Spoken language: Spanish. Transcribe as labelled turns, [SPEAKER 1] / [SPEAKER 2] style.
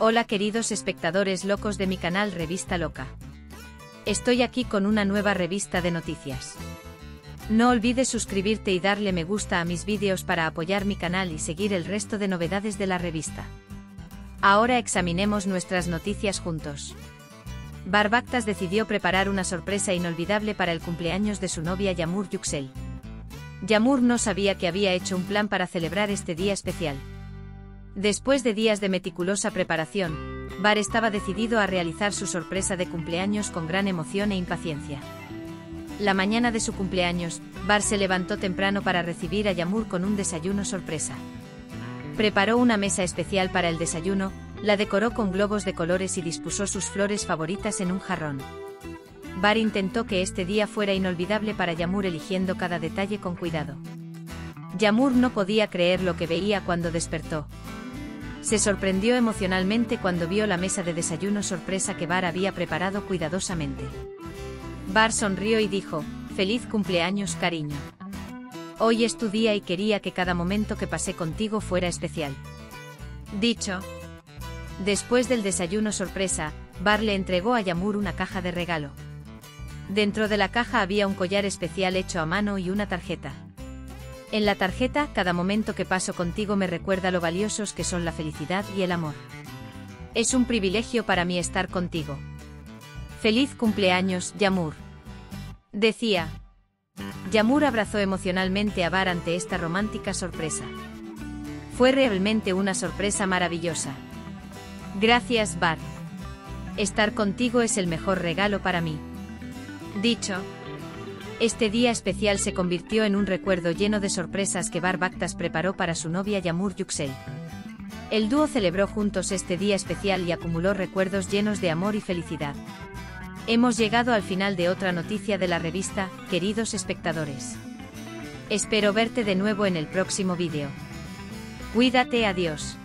[SPEAKER 1] Hola queridos espectadores locos de mi canal Revista Loca. Estoy aquí con una nueva revista de noticias. No olvides suscribirte y darle me gusta a mis vídeos para apoyar mi canal y seguir el resto de novedades de la revista. Ahora examinemos nuestras noticias juntos. Barbactas decidió preparar una sorpresa inolvidable para el cumpleaños de su novia Yamur Yuxel. Yamur no sabía que había hecho un plan para celebrar este día especial. Después de días de meticulosa preparación, Bar estaba decidido a realizar su sorpresa de cumpleaños con gran emoción e impaciencia. La mañana de su cumpleaños, Bar se levantó temprano para recibir a Yamur con un desayuno sorpresa. Preparó una mesa especial para el desayuno, la decoró con globos de colores y dispuso sus flores favoritas en un jarrón. Bar intentó que este día fuera inolvidable para Yamur eligiendo cada detalle con cuidado. Yamur no podía creer lo que veía cuando despertó, se sorprendió emocionalmente cuando vio la mesa de desayuno sorpresa que Bar había preparado cuidadosamente. Bar sonrió y dijo, Feliz cumpleaños cariño. Hoy es tu día y quería que cada momento que pasé contigo fuera especial. Dicho. Después del desayuno sorpresa, Bar le entregó a Yamur una caja de regalo. Dentro de la caja había un collar especial hecho a mano y una tarjeta. En la tarjeta, cada momento que paso contigo me recuerda lo valiosos que son la felicidad y el amor. Es un privilegio para mí estar contigo. Feliz cumpleaños, Yamur. Decía. Yamur abrazó emocionalmente a Bar ante esta romántica sorpresa. Fue realmente una sorpresa maravillosa. Gracias, Bar. Estar contigo es el mejor regalo para mí. Dicho, este día especial se convirtió en un recuerdo lleno de sorpresas que Barbactas preparó para su novia Yamur Yuxel. El dúo celebró juntos este día especial y acumuló recuerdos llenos de amor y felicidad. Hemos llegado al final de otra noticia de la revista, queridos espectadores. Espero verte de nuevo en el próximo vídeo. Cuídate, adiós.